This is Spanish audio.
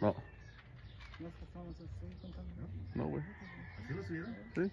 No, No estábamos así contando. no, güey. ¿Así lo subieron? Sí.